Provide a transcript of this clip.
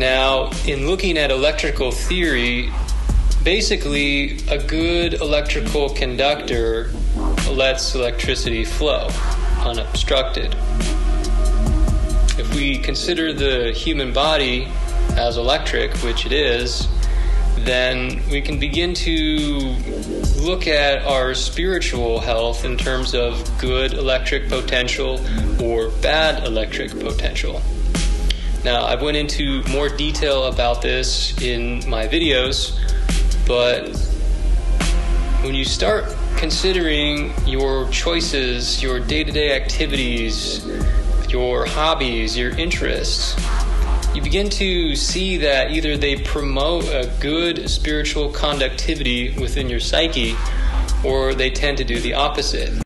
Now, in looking at electrical theory, basically a good electrical conductor lets electricity flow unobstructed. If we consider the human body as electric, which it is, then we can begin to look at our spiritual health in terms of good electric potential or bad electric potential. Now, I've went into more detail about this in my videos, but when you start considering your choices, your day-to-day activities, your hobbies, your interests, you begin to see that either they promote a good spiritual conductivity within your psyche or they tend to do the opposite.